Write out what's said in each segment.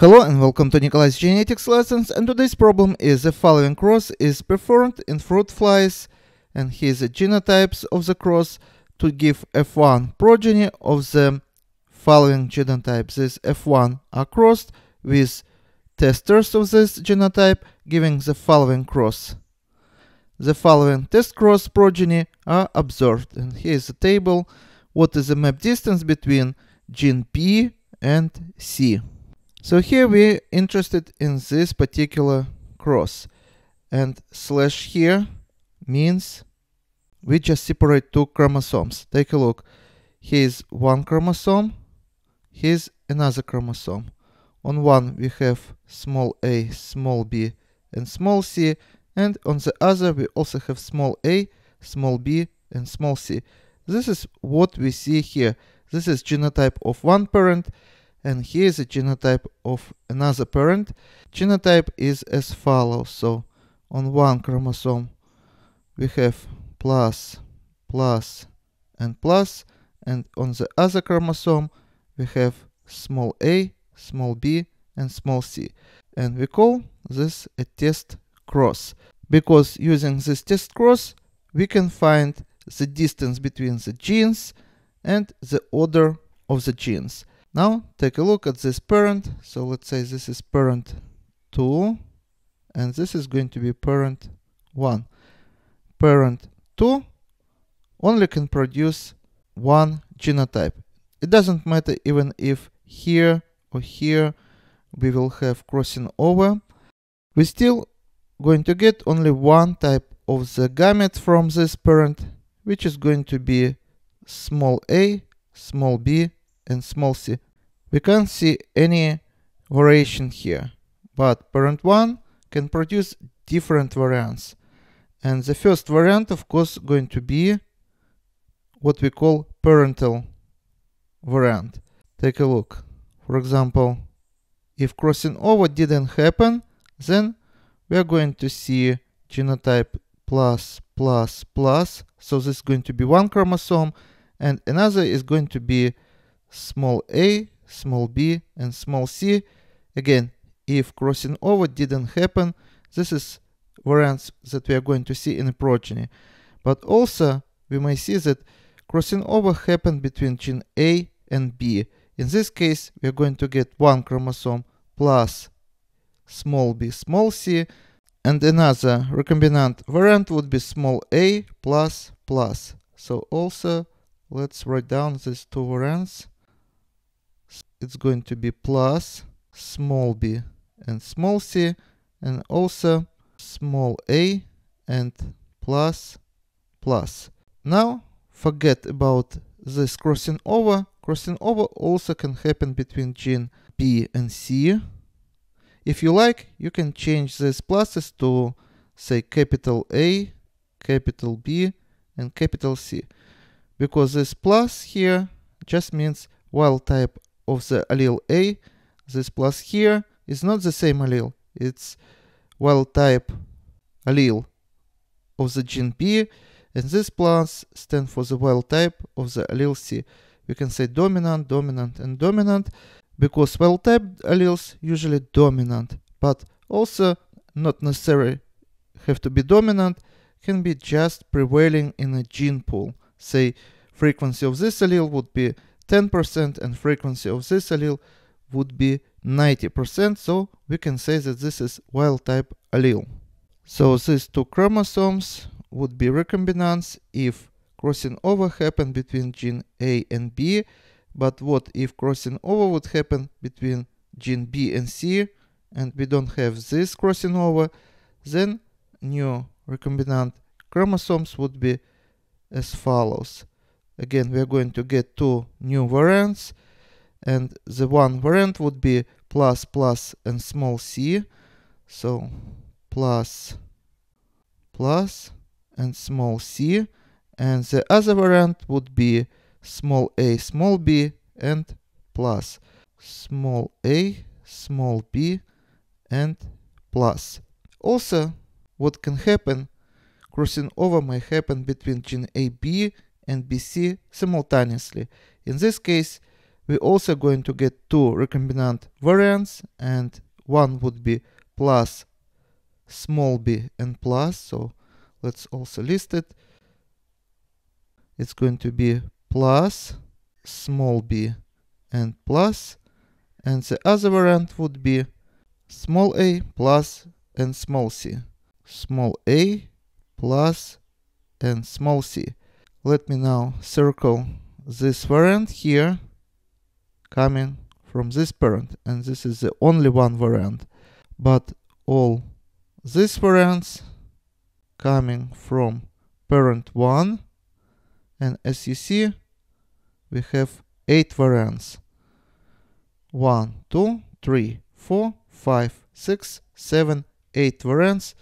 Hello and welcome to Nikolay's genetics lessons and today's problem is the following cross is performed in fruit flies and here's the genotypes of the cross to give F1 progeny of the following genotypes. This F1 are crossed with testers of this genotype giving the following cross. The following test cross progeny are observed and here is the table what is the map distance between gene B and C. So here we're interested in this particular cross and slash here means we just separate two chromosomes. Take a look. Here's one chromosome, here's another chromosome. On one we have small a, small b and small c and on the other we also have small a, small b and small c. This is what we see here. This is genotype of one parent and here is a genotype of another parent. Genotype is as follows. So on one chromosome we have plus, plus, and plus, and on the other chromosome we have small a, small b, and small c. And we call this a test cross because using this test cross we can find the distance between the genes and the order of the genes. Now take a look at this parent. So let's say this is parent 2 and this is going to be parent 1. Parent 2 only can produce one genotype. It doesn't matter even if here or here we will have crossing over. We're still going to get only one type of the gamete from this parent, which is going to be small a, small b, and small c. We can't see any variation here, but parent 1 can produce different variants. And the first variant, of course, going to be what we call parental variant. Take a look. For example, if crossing over didn't happen, then we are going to see genotype plus, plus, plus. So this is going to be one chromosome, and another is going to be small a, small b, and small c. Again, if crossing over didn't happen, this is variants that we are going to see in a progeny. But also, we may see that crossing over happened between gene A and B. In this case, we are going to get one chromosome plus small b, small c, and another recombinant variant would be small a plus plus. So also, let's write down these two variants it's going to be plus small b and small c and also small a and plus plus. Now forget about this crossing over. Crossing over also can happen between gene B and C. If you like, you can change these pluses to say capital A, capital B, and capital C. Because this plus here just means wild type of the allele A, this plus here is not the same allele. It's wild type allele of the gene B, and this plus stands for the wild type of the allele C. We can say dominant, dominant, and dominant because wild type alleles usually dominant, but also not necessarily have to be dominant, can be just prevailing in a gene pool. Say frequency of this allele would be 10% and frequency of this allele would be 90%, so we can say that this is wild type allele. So these two chromosomes would be recombinants if crossing over happened between gene A and B, but what if crossing over would happen between gene B and C, and we don't have this crossing over, then new recombinant chromosomes would be as follows again we are going to get two new variants and the one variant would be plus plus and small c. So plus plus and small c and the other variant would be small a small b and plus small a small b and plus. Also what can happen crossing over may happen between gene ab and BC simultaneously. In this case, we're also going to get two recombinant variants and one would be plus small b and plus so let's also list it. It's going to be plus small b and plus and the other variant would be small a plus and small c. Small a plus and small c let me now circle this variant here coming from this parent and this is the only one variant. But all these variants coming from parent 1 and as you see we have 8 variants. 1 2 3 4 5 6 7 8 variants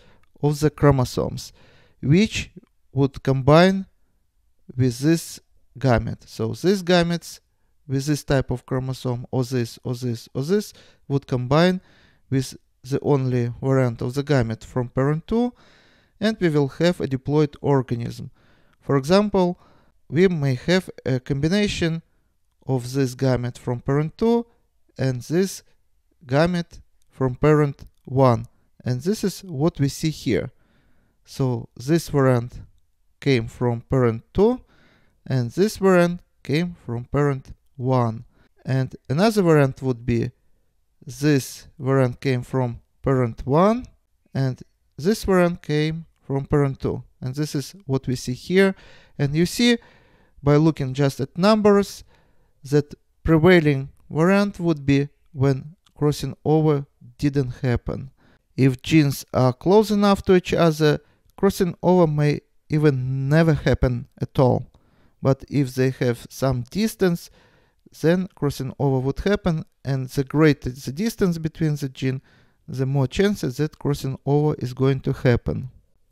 of the chromosomes which would combine with this gamete so these gametes with this type of chromosome or this or this or this would combine with the only variant of the gamete from parent 2 and we will have a diploid organism. For example, we may have a combination of this gamete from parent 2 and this gamete from parent 1 and this is what we see here. So this variant came from parent 2 and this variant came from parent 1. And another variant would be this variant came from parent 1 and this variant came from parent 2. And this is what we see here. And you see by looking just at numbers that prevailing variant would be when crossing over didn't happen. If genes are close enough to each other, crossing over may even never happen at all. But if they have some distance, then crossing over would happen and the greater the distance between the gene, the more chances that crossing over is going to happen.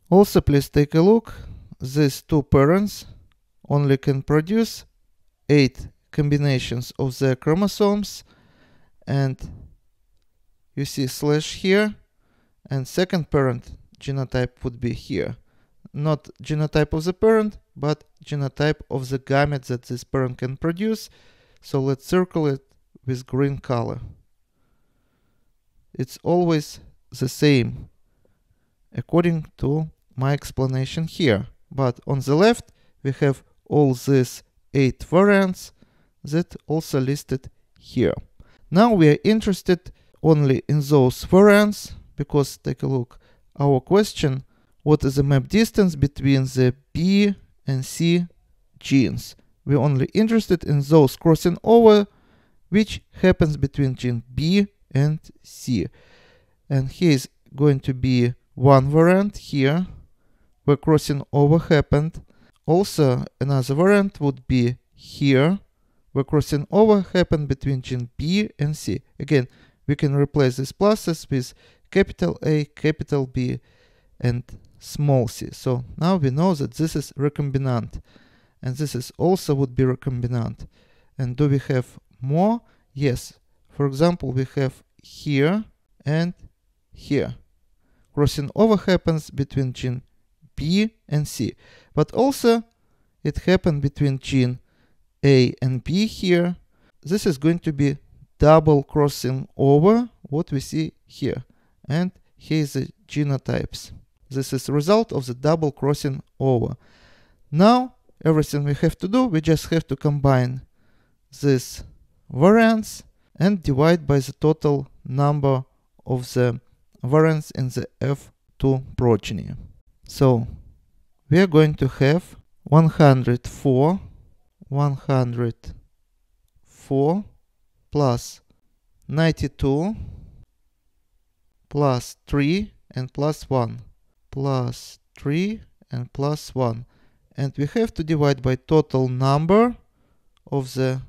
Also please take a look, these two parents only can produce 8 combinations of their chromosomes and you see slash here and second parent genotype would be here. Not genotype of the parent, but genotype of the gamete that this parent can produce so let's circle it with green color. It's always the same according to my explanation here. But on the left we have all these 8 variants that also listed here. Now we are interested only in those variants because take a look our question what is the map distance between the B and C genes we're only interested in those crossing over which happens between gene B and C. And here is going to be one variant here where crossing over happened. Also another variant would be here where crossing over happened between gene B and C. Again, we can replace these pluses with capital A, capital B and small c. So now we know that this is recombinant and this is also would be recombinant. And do we have more? Yes. For example, we have here and here. Crossing over happens between gene B and C. But also it happened between gene A and B here. This is going to be double crossing over what we see here. And here is the genotypes. This is the result of the double crossing over. Now everything we have to do, we just have to combine this variants and divide by the total number of the variants in the F2 progeny. So we are going to have 104, 104 plus 92 plus 3 and plus 1 plus 3 and plus 1 and we have to divide by total number of the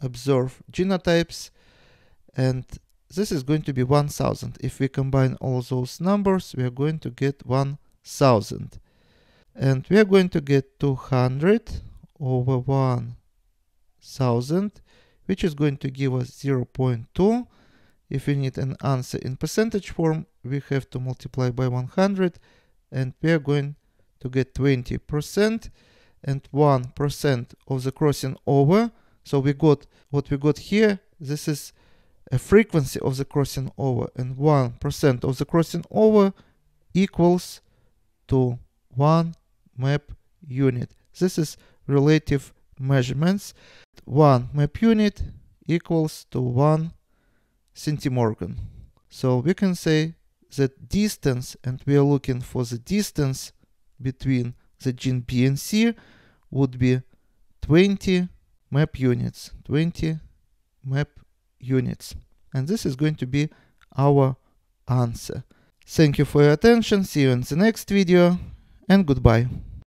observed genotypes. And this is going to be 1000 if we combine all those numbers we are going to get 1000 and we are going to get 200 over 1000 which is going to give us 0.2 if we need an answer in percentage form we have to multiply by 100 and we are going to get 20% and 1% of the crossing over So we got what we got here. This is a frequency of the crossing over and 1% of the crossing over equals to 1 map unit. This is relative measurements. 1 map unit equals to 1 centimorgan. So we can say that distance, and we are looking for the distance between the gene B and C, would be 20 map units. 20 map units. And this is going to be our answer. Thank you for your attention, see you in the next video, and goodbye.